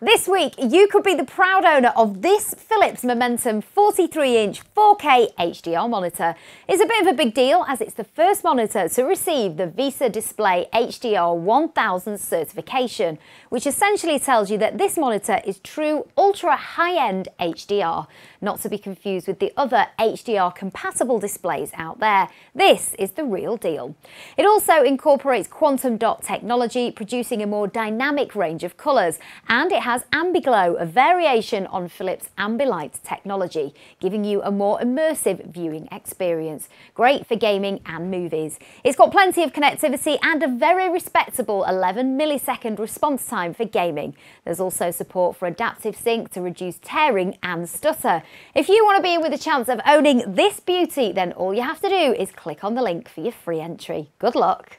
This week, you could be the proud owner of this Philips Momentum 43-inch 4K HDR monitor. It's a bit of a big deal as it's the first monitor to receive the VESA Display HDR 1000 certification, which essentially tells you that this monitor is true ultra high-end HDR, not to be confused with the other HDR compatible displays out there. This is the real deal. It also incorporates quantum dot technology, producing a more dynamic range of colours, and it has Ambiglow, a variation on Philips Ambilight technology, giving you a more immersive viewing experience. Great for gaming and movies. It's got plenty of connectivity and a very respectable 11 millisecond response time for gaming. There's also support for adaptive sync to reduce tearing and stutter. If you want to be in with a chance of owning this beauty, then all you have to do is click on the link for your free entry. Good luck.